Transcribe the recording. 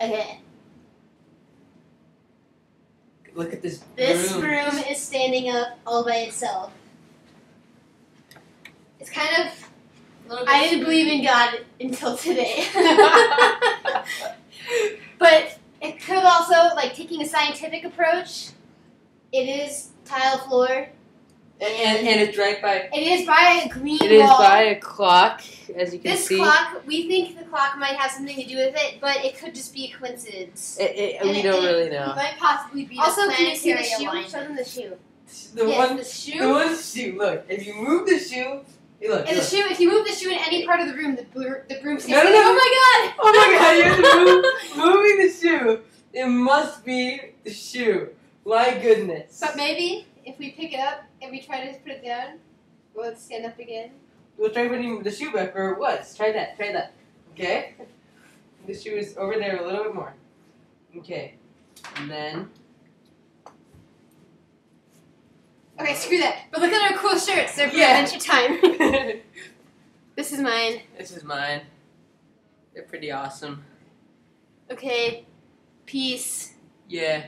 Okay. Look at this. This broom. broom is standing up all by itself. It's kind of. A little bit I didn't believe in God until today. but it could also, like, taking a scientific approach, it is tile floor. And, and, and it's right by. It is by a green It is wall. by a clock, as you can this see. clock, we think the clock might have something to do with it, but it could just be a coincidence. It, it, we it- don't it really know. It might possibly be also, the can you see the shoe? alignment. Show them the shoe. The yes, one, the shoe. the one shoe. Look, if you move the shoe, hey, look. And the look. shoe, if you move the shoe in any part of the room, the, bro- the broom stays. No, no, no. Oh my god! Oh my god, you have to move, moving the shoe. It must be the shoe. My goodness. But maybe if we pick it up and we try to put it down, will it stand up again? We'll try putting the shoe back where it was. Try that. Try that. Okay. The shoe is over there a little bit more. Okay. And then. Okay, screw that. But look at our cool shirts. They're for Yeah. Adventure Time. this is mine. this is mine. They're pretty awesome. Okay. Peace. Yeah.